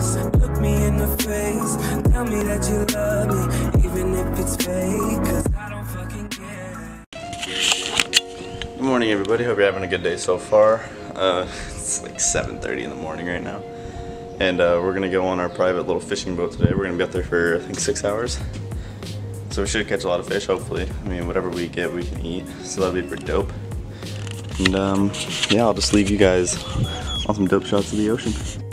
Look me in the face. Tell me that you love me, even if it's fake. Cause I don't fucking care. Good morning, everybody. Hope you're having a good day so far. Uh, it's like 7:30 in the morning right now, and uh, we're gonna go on our private little fishing boat today. We're gonna be out there for I think six hours, so we should catch a lot of fish. Hopefully, I mean whatever we get, we can eat. So that'll be pretty dope. And um, yeah, I'll just leave you guys on some dope shots of the ocean.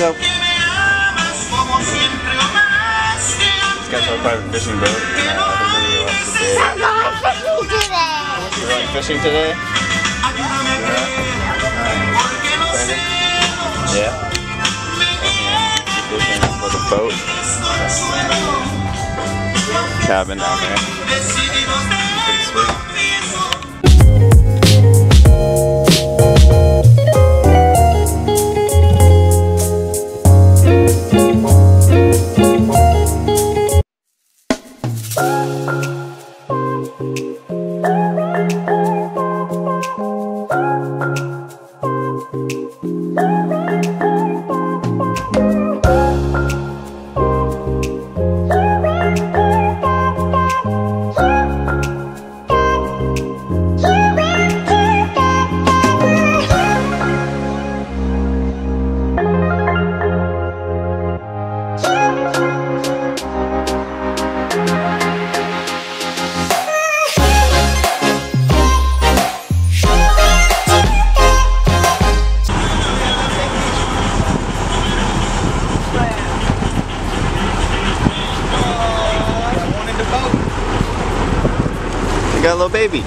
Go. Just got to our private fishing boat. And, uh, we're gonna go today. We're going fishing today. Yeah. Fishing with a boat. Cabin down there. Pretty sweet. Little baby.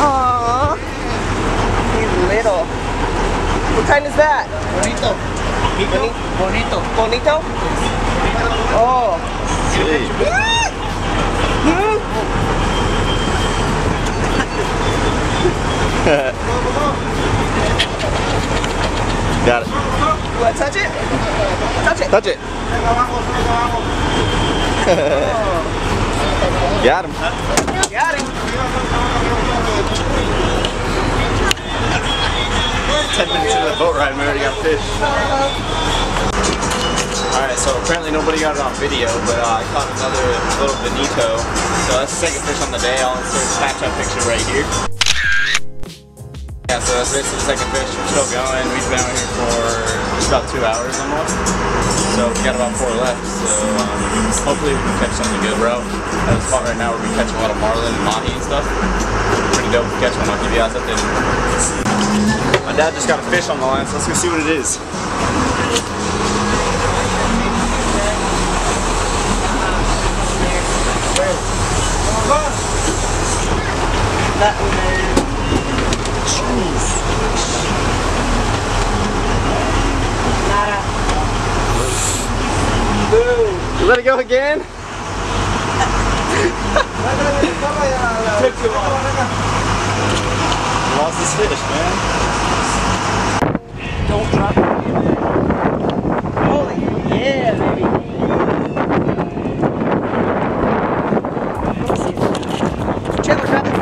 Aww. He's little. What kind is that? Bonito. Boni- Bonito. Bonito? Oh. Sweet. Got it. You want to touch it? Touch it. Touch it. Oh. Got him. Got him. Ten minutes into the boat ride, we already got fish. Alright, so apparently nobody got it on video, but uh, I caught another little bonito. So that's the second fish on the day. I'll insert a Snapchat picture right here. Yeah, so that's basically the second fish. We're still going. We've been out here for just about two hours almost. So we got about four left. So um, hopefully we can catch something good, bro. At the spot right now where we catch a lot of marlin and mahi and stuff. Pretty dope catch one. I'll give you guys updated. My dad just got a fish on the line, so let's go see what it is. You let it go again? Lost his fish, man. Don't drop it. Holy yeah, baby. Chandler, grab it.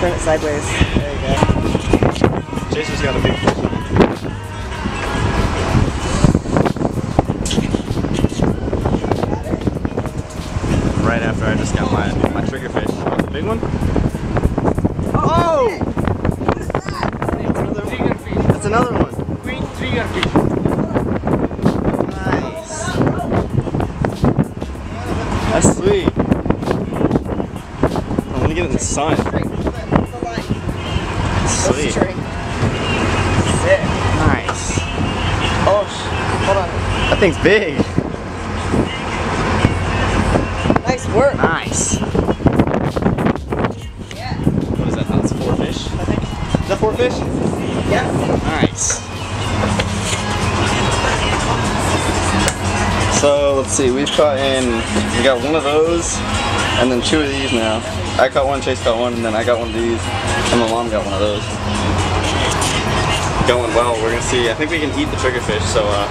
Turn it sideways. There you go. Jason's got a big fish. After I just got my my trigger fish. The big one? Oh! What's that? That's another one. Queen trigger fish. Nice. That's sweet. I want to get it in the sun. Sweet. Sick. Nice. Oh, sh- hold on. That thing's big. Nice work. Nice. Yeah. What is that? That's four fish, I think. that four fish? Yeah. Nice. So let's see, we've caught in, we got one of those, and then two of these now. I caught one, Chase caught one, and then I got one of these, and my mom got one of those. Going well, we're gonna see, I think we can eat the triggerfish, so uh,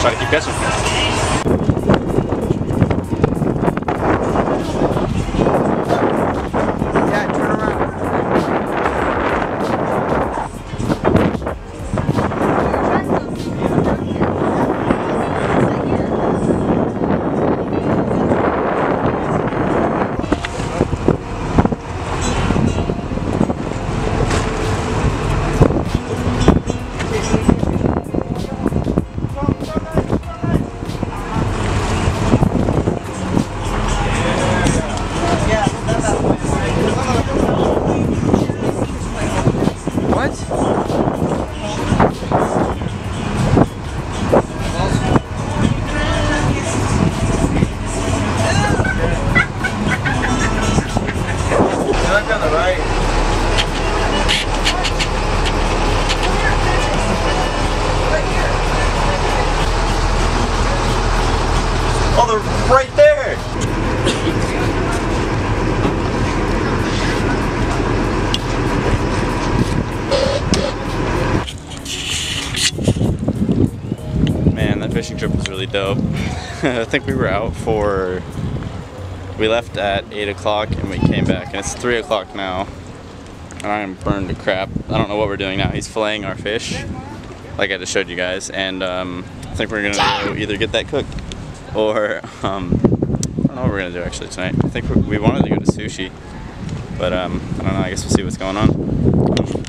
try to keep catching. Look on the dope. I think we were out for. We left at 8 o'clock and we came back, and it's 3 o'clock now. And I am burned to crap. I don't know what we're doing now. He's filleting our fish, like I just showed you guys, and um, I think we're gonna go either get that cooked or um, I don't know what we're gonna do actually tonight. I think we we wanted to go to sushi, but um, I don't know. I guess we'll see what's going on.